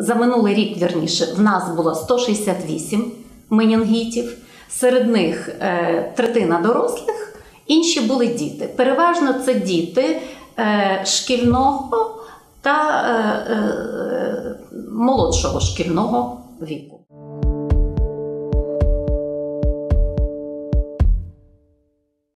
За минулий рік, вірніше, в нас було 168 менінгітів. Серед них е, третина дорослих, інші були діти. Переважно це діти е, шкільного та е, е, молодшого шкільного віку.